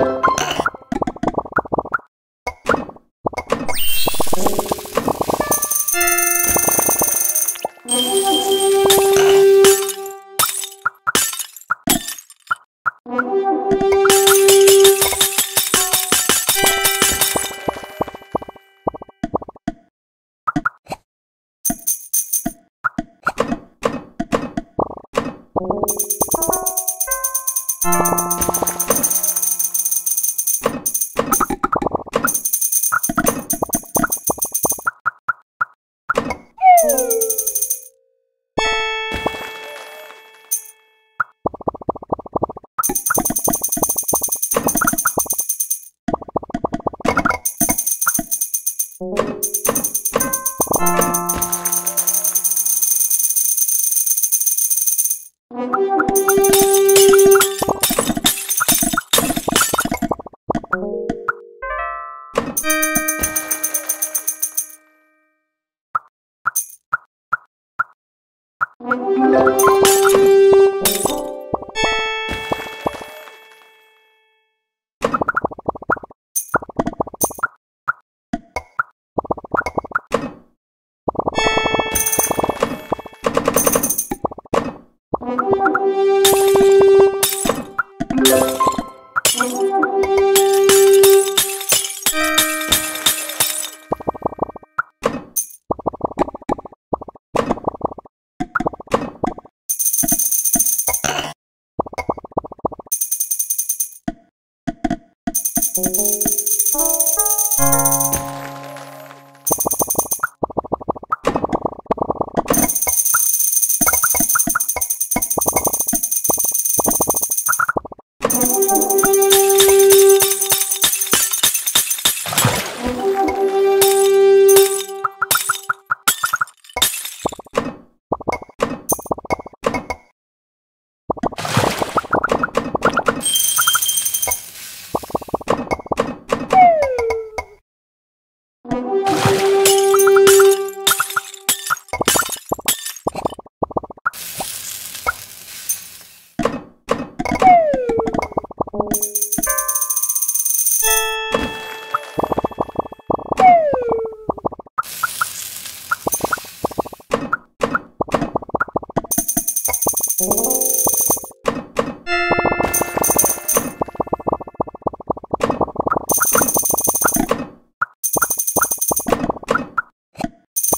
え?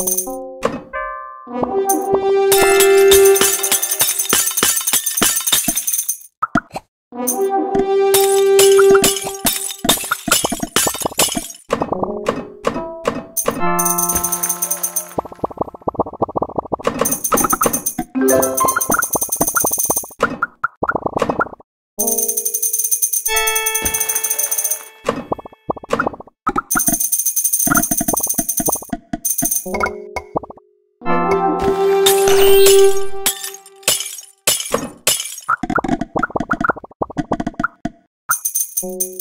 Música Música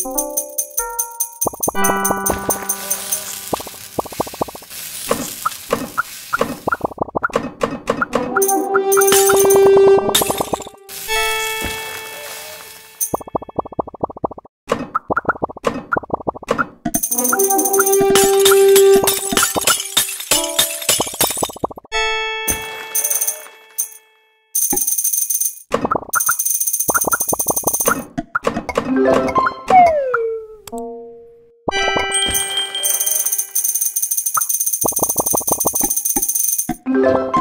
you